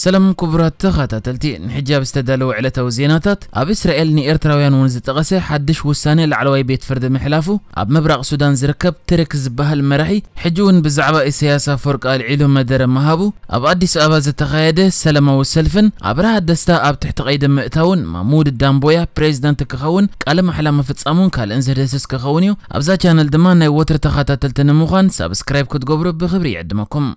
سلام كبرات تخاتلتي نحجاب استدلوا على زيناتات أب إسرائيل ني إرتراويان ونز تقسه حدش وسانه لعلوي بيت فرد محلافو. أب مبرق سودان زركب ترك زبهل مرحي. حجون بزعبا السياسة فرق العلو مدر مهابو. أب أديس أبا زتخايده سلام وسلفن. أب راه دستا أب تحت قيد مئتاون. محمود الدامبويا بريزيدنت كخون. قال محلا مفصامون قال انزدسس كخونيو. ابزا چانل دما ناي وتر تخاتلتن مخان سبسكرايب كتغبرو بخبري يعدمكم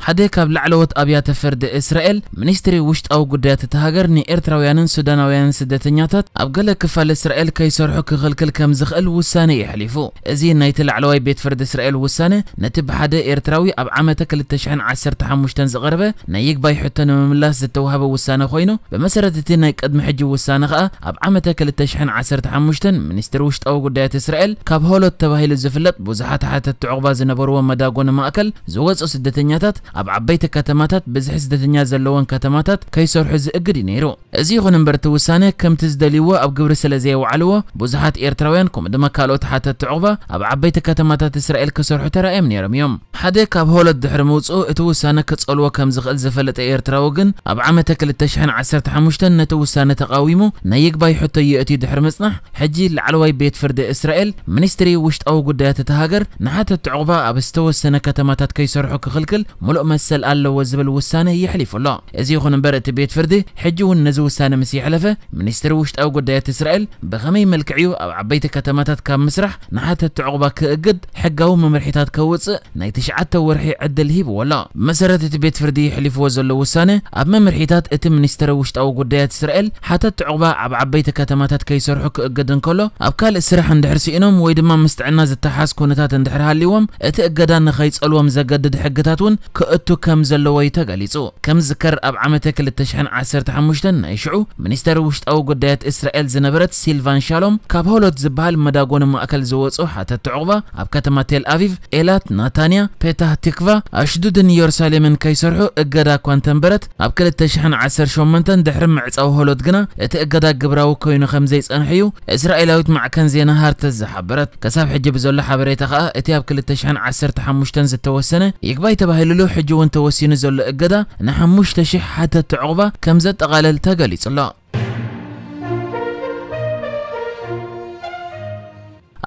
حدي كاب لعلوت آبیات فرد اسرائیل منیستری وشت أو قدات تهاجرني إرتراويان سودانويان سدتنياتات أبقل كفال إسرائيل كي سرحو كغل كل كم زغل وساني حلفو ازین نیت العلوي بیت فرد إسرائيل وساني نتب حدا إرتراوي أب عمت عمتك للتشحن عسر تحمشتن زغربة نايك باي حتى نملاس زتوهبة وساني خوينو بمسرة تنايك قدم حجي وساني غا أب عمت عمتك للتشحن عسر تحمشتن منيستري وشت أو قدات إسرائيل كاب هولو التباهي للزفلت بوزحات حتى تعقبا زنبرو ومداقون مأكل زوز سدتنياتات ኣብ ዓበይቲ ከተማታት ብዝሒ ስደተኛ ዘለወን ከተማታት ከይሰርሑ ዝእግድ እዩ ነይሩ እዚ ይኹን እምበር እቲ ውሳነ ከምቲ ዝደልይዎ ኣብ ግብሪ ስለ ዘየውዓልዎ ብዙሓት ኤርትራውያን ከምኡ ድማ ካልኦት ሓተቲ ዕቑባ ኣብ ዓበይቲ ከተማታት እስራኤል ክሰርሑ ተራእዮም ነይሮም እዮም ሓደ ካብ ሆሎት ድሕሪ ምውፅኡ እቲ ውሳነ ክጸልዎ ከም ዝኽእል ዝፈለጠ ኤርትራዊ ግን ኣብ ዓመተ 2015 ነቲ ውሳነ ተቃዊሙ ናይ ይግባይ ሕቶ የእትዩ ድሕሪ ምጽናሕ ሕጂ ላዕለዋይ ቤት ፍርዲ እስራኤል ሚኒስትሪ ውሽጣዊ ጉዳያት እቲ ሃገር ንሓተቲ ዕቑባ ኣብ ዝተወሰነ ከተማታት ከይሰርሑ ክኽልክል ሙሉእ ሙሉእ መሰል ኣለዎ ዝብል ውሳነ ይሕሊፉ ኣሎ እዚ ይኹን እምበር እቲ ቤት ፍርዲ ሕጂ እውን ነዚ ውሳነ ምስ ይሕለፈ ሚኒስትሪ ውሽጣዊ ጉዳያት እስራኤል ብኸመይ መልክዕ እዩ ኣብ ዓበይቲ ከተማታት ካብ ምስራሕ ንሓተቲ ዕቑባ ክእግድ ሕጋዊ መምርሒታት ከውፅእ ናይ ትሽዓተ ወርሒ ዕድል ሂብዎ ኣሎ ብመሰረት እቲ ቤት ፍርዲ ይሕሊፍዎ ዘሎ ውሳነ ኣብ መምርሒታት እቲ ሚኒስትሪ ውሽጣዊ ጉዳያት እስራኤል ሓተቲ ዕቑባ ኣብ ዓበይቲ ከተማታት ከይሰርሑ ክእግድ እንከሎ ኣብ ካልእ ስራሕ እንድሕር ስኢኖም ወይ ድማ ምስ ጥዕና ዝተሓዝ ኩነታት እንድሕር ሃልይዎም እቲ እገዳ ንኸይጸልዎም ዘገድድ ሕግታት እውን ክእቱ ከም ዘለዎ እዩ ተገሊጹ ከም ዝከር ኣብ ዓመተ 2015 ናይ ሽዑ ሚኒስተር ውሽጣዊ ጉዳያት እስራኤል ዝነበረት ሲልቫን ሻሎም ካብ ሆሎት ዝበሃል መዳጎኒ ማእከል ዝወፁ ሓተቲ ዕቑባ ኣብ ከተማ ቴል አቪቭ ኤላት ናታንያ ፔታህ ቲክቫ ኣሽዱድን ኢየሩሳሌምን ከይሰርሑ እገዳ እኳ እንተንበረት ኣብ 2018 ድሕሪ ምዕፃዊ ሆሎት ግና እቲ እገዳ ግብራዊ ኮይኑ ከም ዘይጸንሕ እዩ እስራኤላዊት ማዕከን ዜና ሃርተስ ዝሓበረት ክሳብ ሕጂ ብዘሎ ሓበሬታ ከዓ እቲ ኣብ 2015 ዝተወሰነ ይግባይ ተባሂሉሉ ሕጂ እውን ተወሲኑ ዘሎ እገዳ ን5000 ሓተቲ ዕቑባ ከም ዘጠቓለል ተገሊጹ ኣሎ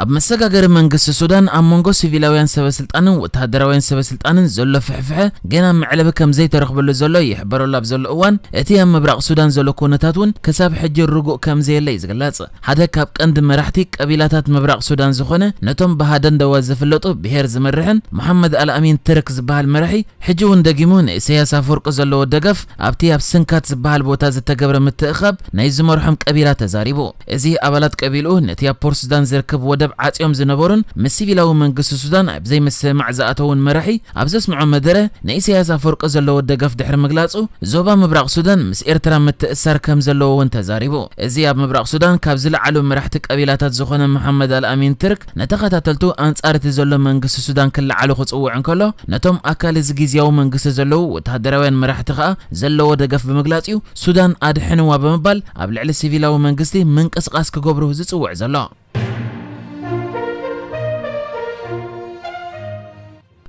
ኣብ መሰጋገሪ መንግስቲ ሱዳን ኣብ መንጎ ሲቪላውያን ሰበስልጣንን ወተሃደራውያን ሰበስልጣንን ዘሎ ፍሕፍሐ ገና መዕለቢ ከም ዘይተረኽበሉ ዘሎ ይሕበረሉ ኣብ ዘሎ እዋን እቲ ኣብ ምብራቕ ሱዳን ዘሎ ኩነታት እውን ክሳብ ሕጂ ርጉእ ከም ዘየለ እዩ ዝግለጽ ሓደ ካብ ቀንዲ መራሕቲ ቀቢላታት ምብራቕ ሱዳን ዝኾነ ነቶም ብሃደን ደዋ ዝፍለጡ ብሄር ዝመርሕን መሓመድ አልኣሚን ትርክ ዝበሃል መራሒ ሕጂ እውን ደጊሙ ንኢሳያስ ኣፈወርቂ ዘለዎ ደገፍ ኣብቲ ኣብ ስንካት ዝበሃል ቦታ ዝተገብረ ምትእኻብ ናይ ዝመርሖም ቀቢላ ተዛሪቡ እዚ ኣባላት ቀቢልኡ ነቲ ኣብ ፖር ሱዳን ዝርከብ ወደብ ዓፂዮም ዝነበሩን ምስ ሲቪላዊ መንግስቲ ሱዳን ኣብ ዘይምስማዕ ዝኣተውን መራሒ ኣብ ዘስምዖ መደረ ንኢሳያስ ኣፈወርቂ ዘለዎ ደገፍ ድሕሪ ምግላጹ ዞባ ምብራቕ ሱዳን ምስ ኤርትራ ምትእሳር ከም ዘለዎ እውን ተዛሪቡ እዚ ኣብ ምብራቕ ሱዳን ካብ ዝለዓሉ መራሕቲ ቀቢላታት ዝኾነ መሓመድ አልኣሚን ትርክ ነተኸታተልቱ ኣንጻር እቲ ዘሎ መንግስቲ ሱዳን ክለዓሉ ክጽውዕ እንከሎ ነቶም ኣካል እዚ ግዝያዊ መንግስቲ ዘለዉ ወተሃደራውያን መራሕቲ ከዓ ዘለዎ ደገፍ ብምግላጽ እዩ ሱዳን ኣድሕንዋ ብምባል ኣብ ልዕሊ ሲቪላዊ መንግስቲ ምንቅስቓስ ክገብሩ ዝጽውዕ ዘሎ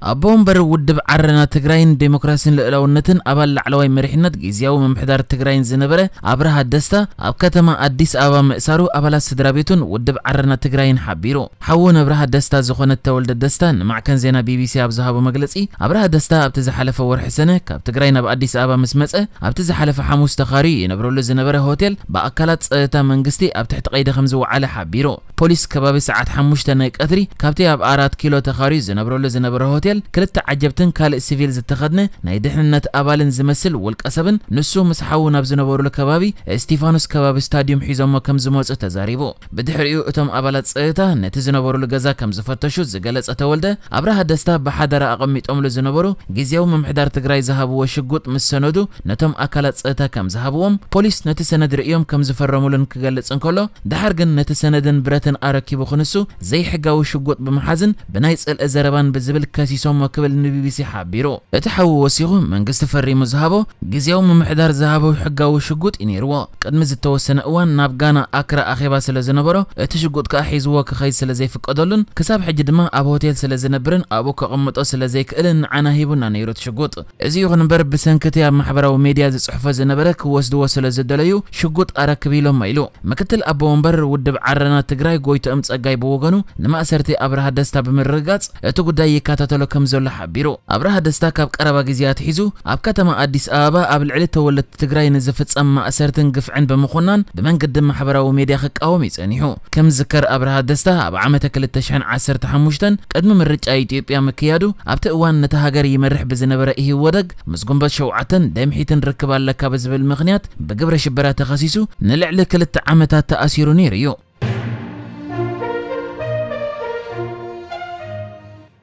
أبومبر ودب عرنا تجرين ديمقراطيا لأولنتن أبل لعلوي مريحنات جزيا ومحدار تجرين زنبرة أبرها دستا أبكتما أديس أبا مأسرو أبلا سدرابيتون ودب عرنا تجرين حبيرو. حوون أبرها دستا زخنة تولد دستان مع كان زينا بي بي سي أبزها بمجلسي أبرها دستا أبتزح على فور حسنة كاب تجرين أبأديس أبا مسمسة أبتزح على فحموس تخاري نبرول زنبرة هوتيل بأكلات تمنجستي أبتحت قيد خمسة وعلى حبيرو. بوليس كباب ساعات حموش تنك أثري كابتي أب أراد كيلو تخاري زنبرول زنبرة هوتيل ኪሎ ተኻርዩ ዝነብረሉ ዝነበረ ሆቴል እስራኤል ክልተ ዓጀብትን ካልእ ሲቪል ዝተኸድነ ናይ ድሕንነት ኣባልን ዝመስል ውልቀ ሰብን ንሱ ምስ ሓዉ ናብ ዝነበሩሉ ከባቢ እስጢፋኖስ ከባቢ ስታድዮም ሒዞሞ ከም ዝመፁ ተዛሪቡ ብድሕሪኡ እቶም ኣባላት ፀጥታ ነቲ ዝነበሩሉ ገዛ ከም ዝፈተሹ ዝገለጸ ተወልደ ኣብርሃ ደስታ ብሓደራ ኣቐሚጦምሉ ዝነበሩ ግዝያዊ ምምሕዳር ትግራይ ዝሃብዎ ሽጉጥ ምስ ሰነዱ ነቶም ኣካላት ፀጥታ ከም ዝሃብዎም ፖሊስ ነቲ ሰነድ ርእዮም ከም ዝፈረሙሉን ክገልጽ እንከሎ ድሓር ግን ነቲ ሰነድን ብረትን ኣረኪቡ ክንሱ ዘይሕጋዊ ሽጉጥ ብምሓዝን ብናይ ጽልኢ ዘረባን ብዝብል ከሲሱ ተሓዊሶሞ ክብል ንቢቢሲ ሓቢሩ እቲ ሓዊ ወሲኹ መንግስቲ ፈሪሙ ዝሃቦ ግዜያዊ ምምሕዳር ዝሃበው ሕጋዊ ሽጉጥ እዩ ነይርዎ ቅድሚ ዝተወሰነ እዋን ናብ ጋና ኣክራ ኣኼባ ስለ ዝነበሮ እቲ ሽጉጥ ከዓ ሒዝዎ ክኸይድ ስለ ዘይፍቀደሉን ክሳብ ሕጂ ድማ ኣብ ሆቴል ስለ ዝነብርን ኣብኡ ከቐምጦ ስለ ዘይክእልን ንዓና ሂቡና ነይሩ እቲ ሽጉጥ እዚ ይኹን እምበር ብሰንኪቲ ኣብ ማሕበራዊ ሜድያ ዝፅሕፎ ዝነበረ ክወስድዎ ስለ ዝደለዩ ሽጉጥ ኣረክብ ኢሎም ኢሉ ምክትል ኣቦ ወንበር ውድብ ዓረና ትግራይ ጎይቶኦም ጸጋይ ብወገኑ ንማእሰርቲ ኣብርሃ ደስታ ብምርጋጽ እቲ ጉዳይ ይከታተሎ كم زول حبيرو أبرها دستاك أب قرب جزيات حيزو أب كتما أديس أبا أب العلة تولد تجري نزفت أما أسرتن قفعن بمخنان بمن قدم حبرة وميديا خك أوميز أنيحو كم ذكر أبرها دستا أب عمتك للتشحن عسر تحمشتن قد من رج أي تيبيا مكيادو أب تأوان نتهاجر يمرح بزنبرة إيه ودق مسجون بشوعة دايم حيتن ركب على كابز بالمغنيات بقبر شبرات خسيسو نلعلك للتعامتات تأسيرو نيريو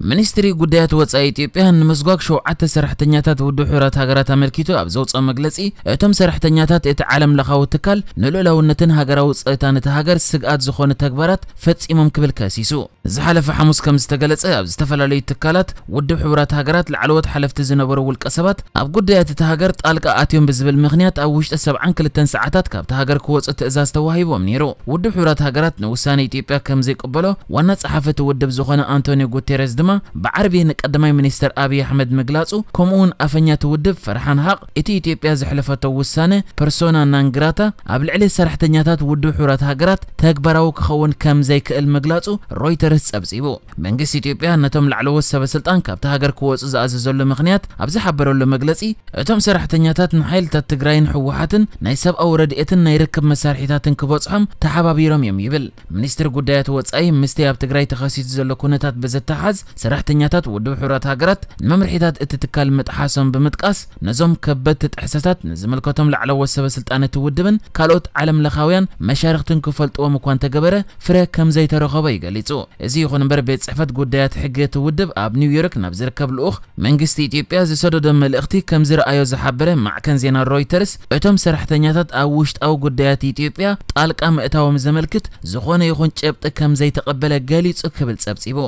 ሚኒስትሪ ጉዳያት ወፃኢ ኢትዮጵያ ንምስጓግ ሸውዓተ ሰራሕተኛታት ውድብ ሕብረት ሃገራት ኣመልኪቱ ኣብ ዘውፅኦ መግለፂ እቶም ሰራሕተኛታት እቲ ዓለም ለኻዊ ትካል ንልኡላውነትን ሃገራዊ ፀጥታ ነቲ ሃገር ስግኣት ዝኾኑ ተግባራት ፈፂሞም ክብል ከሲሱ ዝሓለፈ ሓሙስ ከም ዝተገለጸ ኣብ ዝተፈላለዩ ትካላት ውድብ ሕብራት ሃገራት ላዕለዎት ሓለፍቲ ዝነበሩ ውልቀ ሰባት ኣብ ጉዳያት እቲ ሃገር ጣልቃ ኣትዮም ብዝብል ምክንያት ኣብ ውሽጢ 72 ሰዓታት ካብቲ ሃገር ክወፁ ትእዛዝ ተዋሂቦም ነይሩ ውድብ ሕብራት ሃገራት ንውሳነ ኢትዮጵያ ከም ዘይቀበሎ ዋና ጸሓፊ እቲ ውድብ ዝኾነ አንቶኒዮ ጉቴሬስ ድማ ብዓርቢ ንቀዳማይ ሚኒስትር ኣብዪ ኣሕመድ ምግላጹ ከምኡውን ኣፈኛ እቲ ውድብ ፈርሓን ሃቅ እቲ ኢትዮጵያ ዘሕለፈቶ ውሳነ ፐርሶና ናንግራታ ኣብ ልዕሊ ሰራሕተኛታት ውድብ ሕብራት ሃገራት ተግባራዊ ክኸውን ከም ዘይክእል ምግላጹ ሮይተርስ ጸብጺቡ መንግስቲ ኢትዮጵያ ነቶም ላዕለዎት ሰበስልጣን ካብቲ ሃገር ክወፁ ዝኣዘዘሉ ምክንያት ኣብ ዝሓበረሉ መግለጺ እቶም ሰራሕተኛታት ንሓይልታት ትግራይን ሕወሓትን ናይ ሰብኣዊ ረድኤትን ናይ ርክብ መሳርሒታትን ክበጽሖም ተሓባቢሮም እዮም ይብል ሚኒስትሪ ጉዳያት ወጻኢ ምስቲ ኣብ ትግራይ ተኸሲቱ ዘሎ ኩነታት ብዘተሓዝ ሰራሕተኛታት ውድብ ሕብራት ሃገራት ንመምርሒታት እቲ ትካል ምጥሓሶም ብምጥቃስ ነዞም ከበድቲ ጥሕሰታት ንዝምልከቶም ላዕለዎት ሰበስልጣን እቲ ውድብን ካልኦት ዓለም ለኻውያን መሻርክትን ክፈልጥዎም እኳ እንተገበረ ፍረ ከም ዘይተረኸበ ይገሊጹ እዚ ይኹን እምበር ቤት ጽሕፈት ጉዳያት ሕጊ እቲ ውድብ ኣብ ኒውዮርክ ናብ ዝርከብ ልኡኽ መንግስቲ ኢትዮጵያ ዝሰደዶ መልእኽቲ ከም ዝረኣዮ ዝሓበረ ማዕከን ዜና ሮይተርስ እቶም ሰራሕተኛታት ኣብ ውሽጣዊ ጉዳያት ኢትዮጵያ ጣልቃ ምእታዎም ዘመልክት ዝኾነ ይኹን ጨብጢ ከም ዘይተቐበለ ገሊጹ ክብል ጸብጺቡ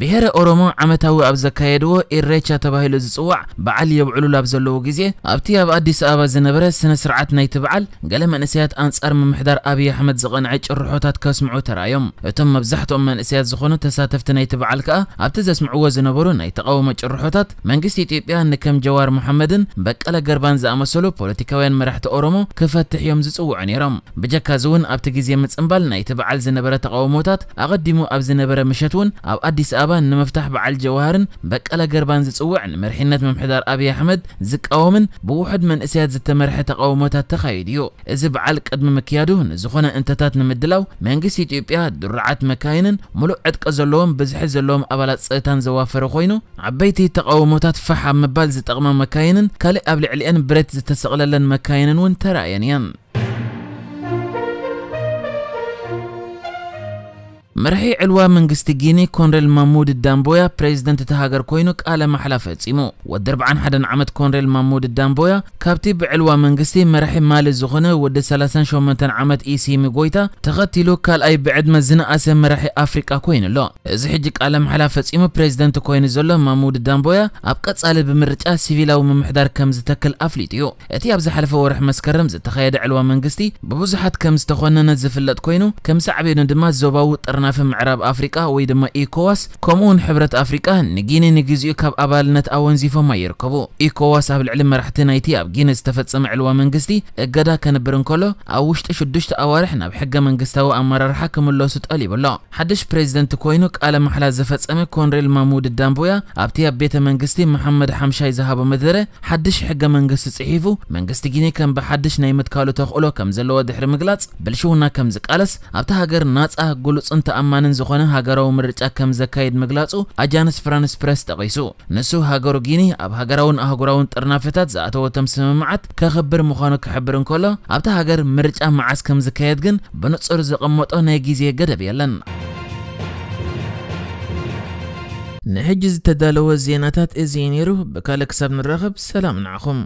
ብሔረ ኦሮሞ ዓመታዊ ኣብ ዘካየድዎ ኢሬቻ ተባሂሉ ዝጽዋዕ በዓል የብዕሉሉ ኣብ ዘለዉ ግዜ ኣብቲ ኣብ ኣዲስ ኣበባ ዝነበረ ስነ ስርዓት ናይቲ በዓል ገለ መንእሰያት ኣንጻር ምምሕዳር ኣብዪ ኣሕመድ ዝቐንዐ ጭርሖታት ከስምዑ ተራእዮም እቶም መብዛሕትኦም መንእሰያት ዝኾኑ ተሳተፍቲ ናይቲ በዓል ከኣ ኣብቲ ዘስምዕዎ ዝነበሩ ናይ ተቃውሞ ጭርሖታት መንግስቲ ኢትዮጵያ ንከም ጀዋር መሓመድን በቀለ ገርባን ዝኣመሰሉ ፖለቲካውያን መራሕቲ ኦሮሞ ክፈትሕ እዮም ዝጽውዑ ነይሮም ብጀካዚ እውን ኣብቲ ግዜ ምጽምባል ናይቲ በዓል ዝነበረ ተቃውሞታት ኣቐዲሙ ኣብ ዝነበረ ምሸት እውን ኣብ ኣዲስ ኣበባ ንምፍታሕ በዓል ጀዋሃርን በቀለ ገርባን ዝጽውዕ ንመርሒነት ምምሕዳር ኣብዪ ኣሕመድ ዝቃወምን ብውሑድ መንእሰያት ዝተመርሐ ተቃውሞታት ተኻይዱ እዩ እዚ በዓል ቅድሚ ምክያዱ ንዝኾነ እንተታት ንምድላው መንግስቲ ኢትዮጵያ ድሩዓት መካይንን ሙሉእ ዕጥቂ ዘለዎም ብዝሒ ዘለዎም ኣባላት ፀጥታን ዘዋፈረ ኮይኑ ዓበይቲ ተቃውሞታት ፋሕ ኣብ ምባል ዝጠቕማ መካይንን ካልእ ኣብ ልዕሊአን ብረት ዝተሰቕለለን መካይንን እውን ተራእየን እየን መርሒ ዕልዋ መንግስቲ ጊኒ ኮንሬል ማሙድ ዳምቦያ ፕሬዚደንት እቲ ሃገር ኮይኑ ቃለ ማሕላ ፈጺሙ ወዲ 41 ዓመት ኮንሬል ማሙድ ዳምቦያ ካብቲ ብዕልዋ መንግስቲ መራሒ ማሊ ዝኾነ ወዲ 38 ዓመት ኢሲሚ ጎይታ ተኸቲሉ ካልኣይ ብዕድመ ዝነኣሰ መራሒ ኣፍሪቃ ኮይኑ ኣሎ እዚ ሕጂ ቃለ ማሕላ ፈጺሙ ፕሬዚደንት ኮይኑ ዘሎ ማሙድ ዳምቦያ ኣብ ቀጻሊ ብምርጫ ሲቪላዊ ምምሕዳር ከም ዝተክል ኣፍሊጡ እዩ እቲ ኣብ ዝሓለፈ ወርሒ መስከረም ዝተኻየደ ዕልዋ መንግስቲ ብብዙሓት ከም ዝተኾነነ ዝፍለጥ ኮይኑ ከም ሳዕቤኑ ድማ ዞባዊ ጥርና ናፍ ምዕራብ ኣፍሪቃ ወይ ድማ ኢኮዋስ ከምኡውን ሕብረት ኣፍሪቃ ንጊኒ ንግዚኡ ካብ ኣባልነት ኣወንዚፎማ ይርከቡ ኢኮዋስ ኣብ ልዕሊ መራሕቲ ናይቲ ኣብ ጊኒ ዝተፈጸመ ዕልዋ መንግስቲ እገዳ ከንብር እንከሎ ኣብ ውሽጢ ሽዱሽተ ኣዋርሕ ናብ ሕገ መንግስታዊ ኣመራርሓ ክምለሱ ጠሊቡ ኣሎ ሓድሽ ፕሬዚደንት ኮይኑ ቃለ ማሕላ ዘፈጸመ ኮንሬል ማሙድ ዳምቦያ ኣብቲ ኣብ ቤተ መንግስቲ መሓመድ ሓምሻይ ዝሃቦ መደረ ሓድሽ ሕገ መንግስቲ ጽሒፉ መንግስቲ ጊኒ ከም ብሓድሽ ናይ ምትካሉ ተኽእሎ ከም ዘለዎ ድሕሪ ምግላጽ ብልሽውና ከም ዝቃለስ ኣብቲ ሃገር ናጻ ጉሉፅን ተኣማንን ዝኾነ ሃገራዊ ምርጫ ከም ዘካይድ ምግላጹ ኣጃንስ ፍራንስ ፕረስ ጠቒሱ ንሱ ሃገሩ ጊኒ ኣብ ሃገራውን ኣህጉራውን ጥርናፈታት ዝኣተወቶም ስምምዓት ከኽብር ምዃኑ ክሕብር እንከሎ ኣብቲ ሃገር ምርጫ መዓስ ከም ዝካየድ ግን ብንጹር ዘቐመጦ ናይ ግዜ ገደብ የለን ንሕጂ ዝተዳለወ ዜናታት እዚ ነይሩ ብካልእ ክሳብ ንራኸብ ሰላም ንዓኹም